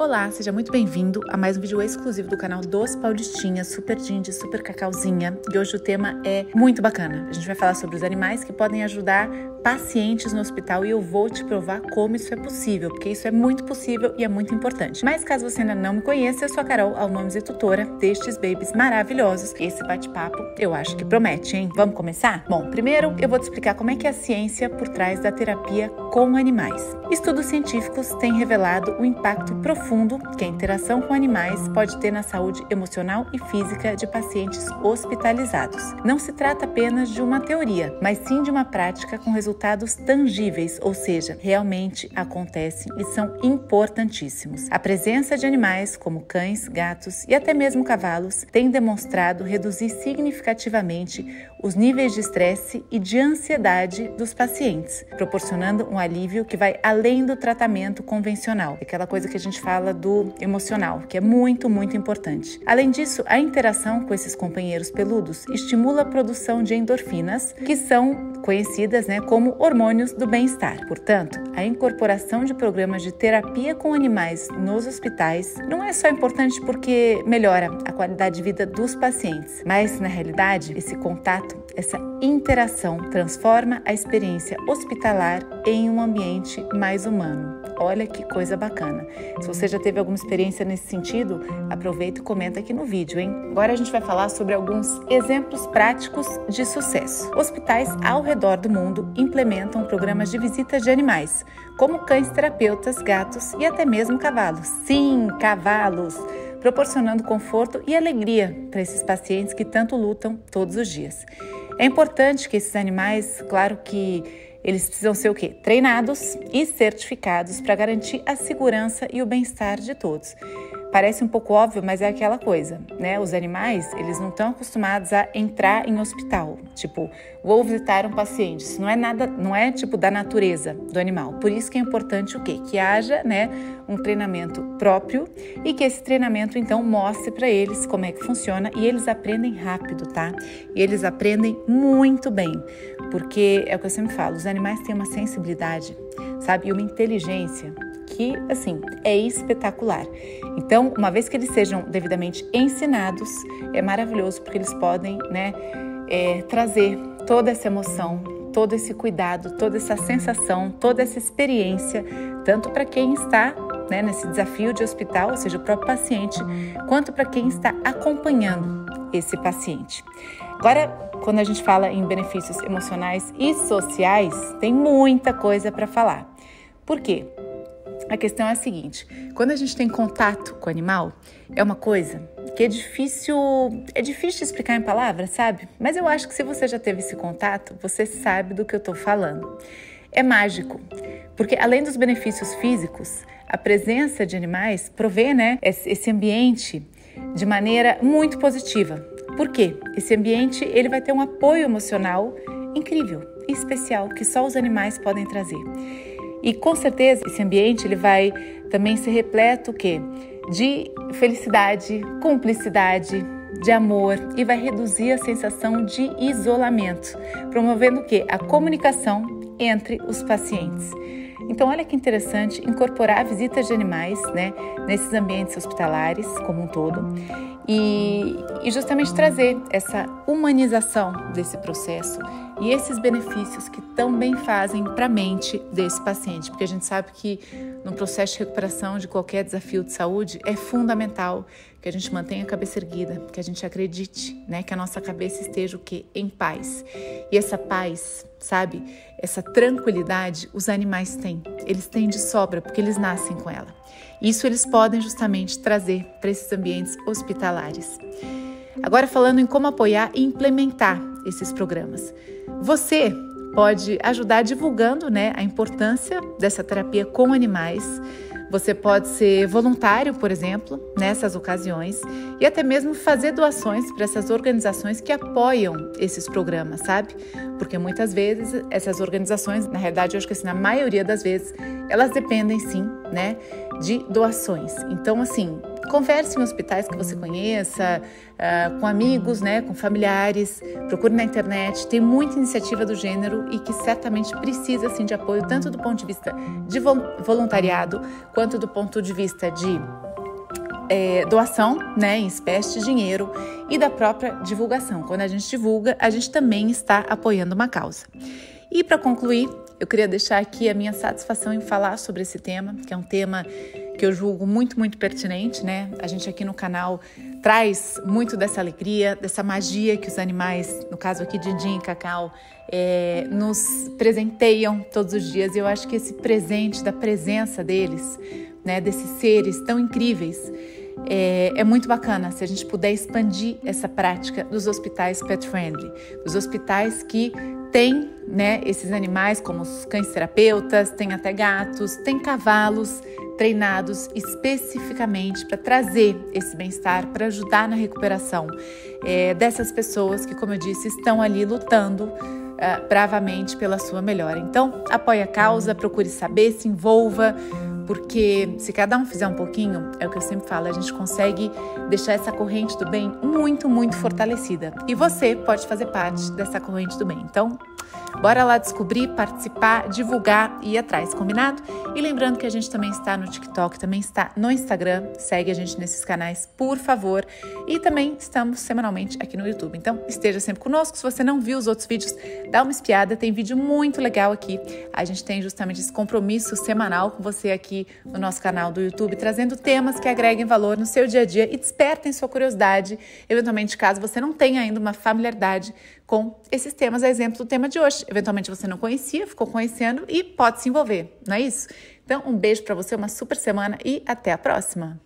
Olá, seja muito bem-vindo a mais um vídeo exclusivo do canal Dos Paulistinhas, Super Dindy, Super Cacauzinha. E hoje o tema é muito bacana. A gente vai falar sobre os animais que podem ajudar pacientes no hospital e eu vou te provar como isso é possível, porque isso é muito possível e é muito importante. Mas caso você ainda não me conheça, eu sou a Carol Alnomes e tutora destes babies maravilhosos. Esse bate-papo eu acho que promete, hein? Vamos começar? Bom, primeiro eu vou te explicar como é que é a ciência por trás da terapia com animais. Estudos científicos têm revelado o impacto profundo que a interação com animais pode ter na saúde emocional e física de pacientes hospitalizados. Não se trata apenas de uma teoria, mas sim de uma prática com resultados tangíveis, ou seja, realmente acontecem e são importantíssimos. A presença de animais como cães, gatos e até mesmo cavalos tem demonstrado reduzir significativamente os níveis de estresse e de ansiedade dos pacientes, proporcionando um alívio que vai além do tratamento convencional, aquela coisa que a gente fala do emocional, que é muito, muito importante. Além disso, a interação com esses companheiros peludos estimula a produção de endorfinas, que são conhecidas né, como hormônios do bem-estar. Portanto, a incorporação de programas de terapia com animais nos hospitais não é só importante porque melhora a qualidade de vida dos pacientes, mas na realidade esse contato, essa interação transforma a experiência hospitalar em um ambiente mais humano. Olha que coisa bacana. Se você já teve alguma experiência nesse sentido, aproveita e comenta aqui no vídeo, hein? Agora a gente vai falar sobre alguns exemplos práticos de sucesso. Hospitais ao redor do mundo implementam programas de visitas de animais, como cães terapeutas, gatos e até mesmo cavalos. Sim, cavalos! Proporcionando conforto e alegria para esses pacientes que tanto lutam todos os dias. É importante que esses animais, claro que eles precisam ser o quê? Treinados e certificados para garantir a segurança e o bem-estar de todos. Parece um pouco óbvio, mas é aquela coisa, né? Os animais, eles não estão acostumados a entrar em hospital. Tipo, vou visitar um paciente. Isso não é nada, não é tipo da natureza do animal. Por isso que é importante o quê? Que haja, né, um treinamento próprio e que esse treinamento então mostre para eles como é que funciona e eles aprendem rápido, tá? E eles aprendem muito bem, porque é o que eu sempre falo, os animais têm uma sensibilidade, sabe, e uma inteligência que, assim, é espetacular. Então, uma vez que eles sejam devidamente ensinados, é maravilhoso porque eles podem, né, é, trazer toda essa emoção, todo esse cuidado, toda essa sensação, toda essa experiência, tanto para quem está né, nesse desafio de hospital, ou seja, o próprio paciente, quanto para quem está acompanhando esse paciente. Agora, quando a gente fala em benefícios emocionais e sociais, tem muita coisa para falar. Por quê? A questão é a seguinte: quando a gente tem contato com o animal, é uma coisa que é difícil, é difícil explicar em palavras, sabe? Mas eu acho que se você já teve esse contato, você sabe do que eu estou falando. É mágico, porque além dos benefícios físicos, a presença de animais provê, né, esse ambiente de maneira muito positiva. Por quê? Esse ambiente ele vai ter um apoio emocional incrível e especial que só os animais podem trazer. E com certeza esse ambiente ele vai também ser repleto o quê? de felicidade, cumplicidade, de amor e vai reduzir a sensação de isolamento, promovendo o quê? A comunicação entre os pacientes. Então, olha que interessante incorporar visitas de animais né, nesses ambientes hospitalares como um todo e, e justamente trazer essa humanização desse processo e esses benefícios que também fazem para a mente desse paciente, porque a gente sabe que no processo de recuperação de qualquer desafio de saúde é fundamental que a gente mantenha a cabeça erguida, que a gente acredite, né, que a nossa cabeça esteja o quê? Em paz. E essa paz, sabe? Essa tranquilidade os animais têm. Eles têm de sobra porque eles nascem com ela. Isso eles podem justamente trazer para esses ambientes hospitalares. Agora falando em como apoiar e implementar esses programas. Você pode ajudar divulgando, né, a importância dessa terapia com animais você pode ser voluntário, por exemplo, nessas ocasiões e até mesmo fazer doações para essas organizações que apoiam esses programas, sabe? Porque muitas vezes essas organizações, na realidade, eu acho que assim, na maioria das vezes, elas dependem sim, né, de doações. Então, assim, converse em hospitais que você conheça, uh, com amigos, né, com familiares, procure na internet. Tem muita iniciativa do gênero e que certamente precisa assim, de apoio, tanto do ponto de vista de voluntariado, quanto do ponto de vista de é, doação, né, em espécie de dinheiro e da própria divulgação. Quando a gente divulga, a gente também está apoiando uma causa. E para concluir, eu queria deixar aqui a minha satisfação em falar sobre esse tema, que é um tema que eu julgo muito, muito pertinente, né? A gente aqui no canal traz muito dessa alegria, dessa magia que os animais, no caso aqui Dindim e Cacau, é, nos presenteiam todos os dias. E eu acho que esse presente da presença deles, né, desses seres tão incríveis, é, é, muito bacana se a gente puder expandir essa prática dos hospitais pet friendly, dos hospitais que têm né, esses animais, como os cães terapeutas, tem até gatos, tem cavalos treinados especificamente para trazer esse bem-estar, para ajudar na recuperação é, dessas pessoas que, como eu disse, estão ali lutando uh, bravamente pela sua melhora. Então, apoie a causa, procure saber, se envolva porque se cada um fizer um pouquinho, é o que eu sempre falo, a gente consegue deixar essa corrente do bem muito, muito fortalecida. E você pode fazer parte dessa corrente do bem. Então, Bora lá descobrir, participar, divulgar e ir atrás, combinado? E lembrando que a gente também está no TikTok, também está no Instagram. Segue a gente nesses canais, por favor. E também estamos semanalmente aqui no YouTube. Então, esteja sempre conosco. Se você não viu os outros vídeos, dá uma espiada. Tem vídeo muito legal aqui. A gente tem justamente esse compromisso semanal com você aqui no nosso canal do YouTube, trazendo temas que agreguem valor no seu dia a dia e despertem sua curiosidade. Eventualmente, caso você não tenha ainda uma familiaridade com esses temas, a exemplo do tema de hoje. Eventualmente você não conhecia, ficou conhecendo e pode se envolver, não é isso? Então, um beijo para você, uma super semana e até a próxima!